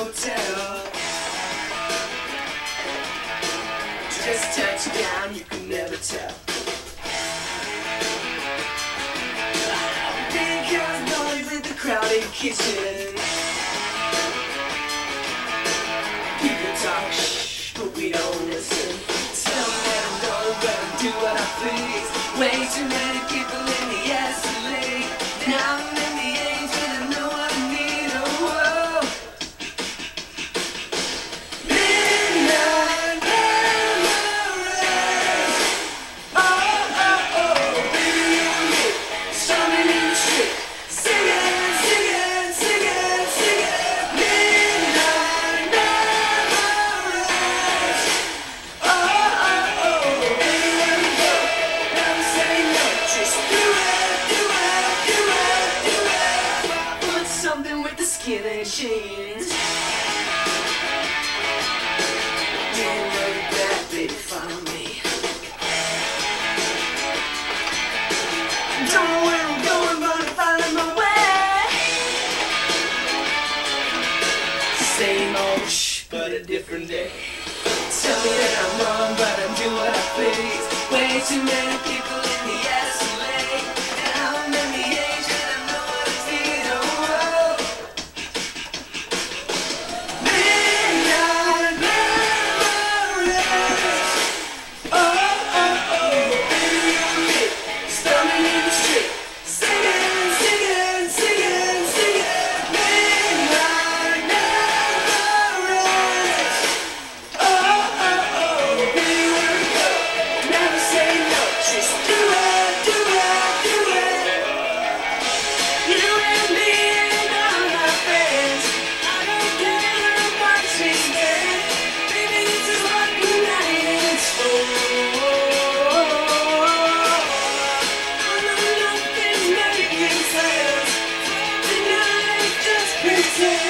hotel. Just touch down, you can never tell. Because noise in the crowded kitchen. People talk shh, but we don't listen. Tell me what I'm doing, but I do what I please. Way too many people in the Escalade. Now jeans. Didn't look baby, follow me. Don't know where I'm going, but I'm finding my way. Same old but a different day. Tell me that I'm wrong, but I do what I please. Way too many people. see.